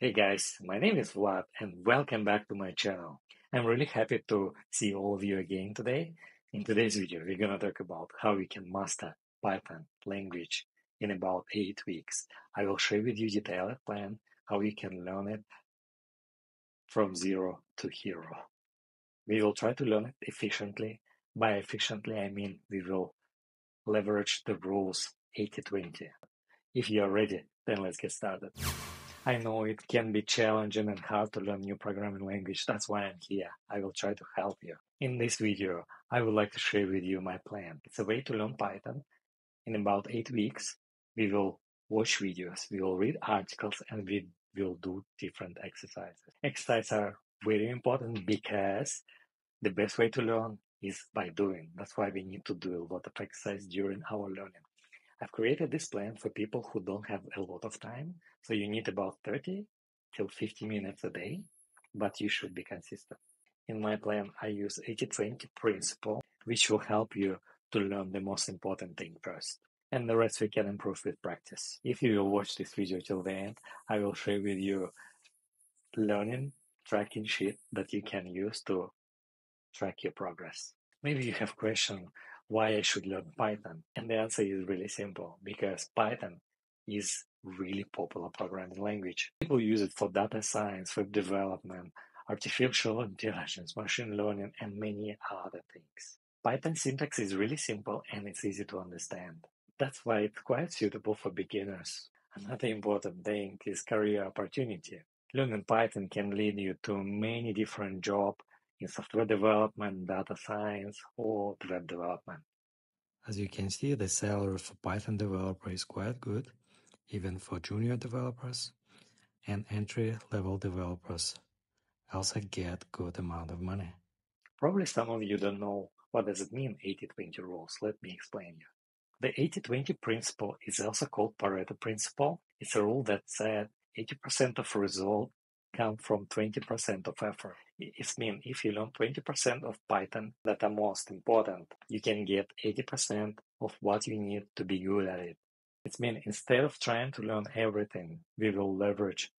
Hey guys, my name is Vlad and welcome back to my channel. I'm really happy to see all of you again today. In today's video, we're gonna talk about how we can master Python language in about 8 weeks. I will share with you detailed plan how you can learn it from zero to hero. We will try to learn it efficiently. By efficiently, I mean we will leverage the rules 80-20. If you are ready, then let's get started. I know it can be challenging and hard to learn new programming language. That's why I'm here. I will try to help you. In this video, I would like to share with you my plan. It's a way to learn Python. In about eight weeks, we will watch videos, we will read articles, and we will do different exercises. Exercises are very important because the best way to learn is by doing. That's why we need to do a lot of exercise during our learning. I've created this plan for people who don't have a lot of time. So you need about 30 till 50 minutes a day, but you should be consistent. In my plan, I use 80-20 principle, which will help you to learn the most important thing first. And the rest we can improve with practice. If you will watch this video till the end, I will share with you learning tracking sheet that you can use to track your progress. Maybe you have question why I should learn Python? And the answer is really simple because Python is really popular programming language. People use it for data science, web development, artificial intelligence, machine learning, and many other things. Python syntax is really simple and it's easy to understand. That's why it's quite suitable for beginners. Another important thing is career opportunity. Learning Python can lead you to many different jobs in software development, data science, or web development. As you can see, the salary for Python developer is quite good, even for junior developers, and entry-level developers also get good amount of money. Probably some of you don't know what does it mean 80-20 rules. Let me explain you. The 80-20 principle is also called Pareto principle. It's a rule that said 80% of result come from 20% of effort. It means if you learn 20% of Python that are most important, you can get 80% of what you need to be good at it. It means instead of trying to learn everything, we will leverage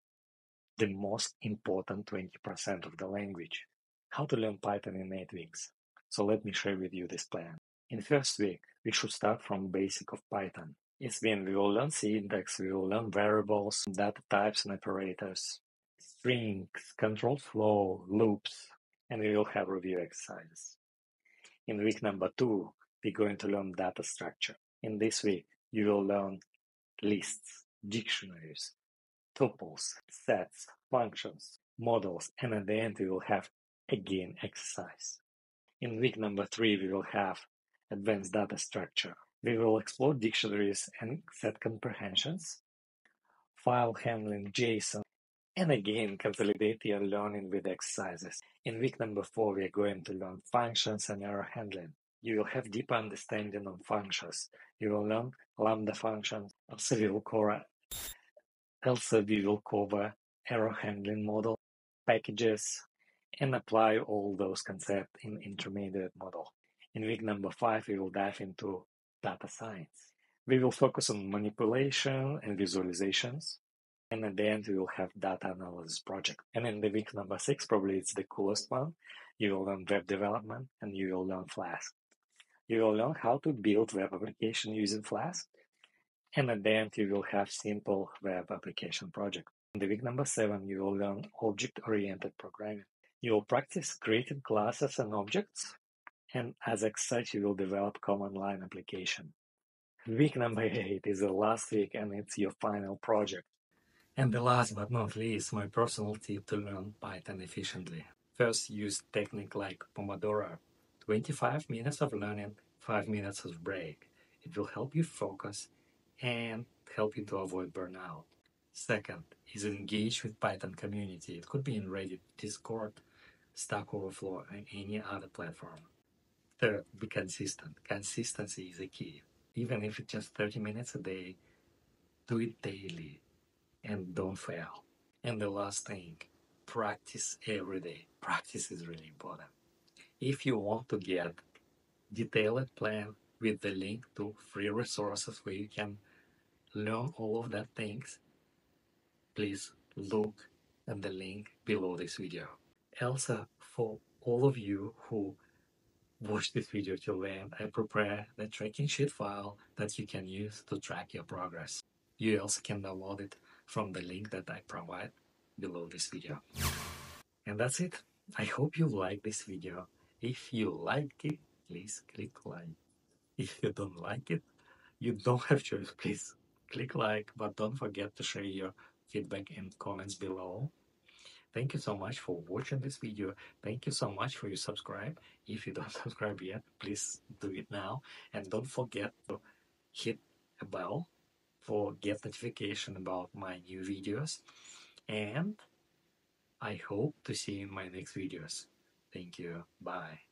the most important 20% of the language. How to learn Python in 8 weeks. So let me share with you this plan. In first week, we should start from basic of Python. It's means we will learn syntax, we will learn variables, data types and operators strings, control flow, loops, and we will have review exercises. In week number two, we're going to learn data structure. In this week, you will learn lists, dictionaries, tuples, sets, functions, models, and at the end, we will have again exercise. In week number three, we will have advanced data structure. We will explore dictionaries and set comprehensions, file handling, JSON, and again, consolidate your learning with exercises. In week number four, we are going to learn functions and error handling. You will have deeper understanding of functions. You will learn Lambda functions. Also, we will cover, also we will cover error handling model, packages, and apply all those concepts in intermediate model. In week number five, we will dive into data science. We will focus on manipulation and visualizations. And at the end, you will have data analysis project. And in the week number six, probably it's the coolest one. You will learn web development and you will learn Flask. You will learn how to build web application using Flask. And at the end, you will have simple web application project. In the week number seven, you will learn object-oriented programming. You will practice creating classes and objects. And as exercise, you will develop command line application. Week number eight is the last week and it's your final project. And the last but not least, my personal tip to learn Python efficiently. First, use technique like Pomodoro. 25 minutes of learning, 5 minutes of break. It will help you focus and help you to avoid burnout. Second is engage with Python community. It could be in Reddit, Discord, Stack Overflow, and any other platform. Third, be consistent. Consistency is a key. Even if it's just 30 minutes a day, do it daily and don't fail. And the last thing, practice every day. Practice is really important. If you want to get detailed plan with the link to free resources where you can learn all of that things, please look at the link below this video. Also, for all of you who watch this video till the end, I prepare the tracking sheet file that you can use to track your progress. You also can download it from the link that I provide below this video. And that's it. I hope you like this video. If you liked it, please click like. If you don't like it, you don't have choice. Please click like, but don't forget to share your feedback and comments below. Thank you so much for watching this video. Thank you so much for your subscribe. If you don't subscribe yet, please do it now. And don't forget to hit a bell for get notification about my new videos. And I hope to see you in my next videos. Thank you. Bye.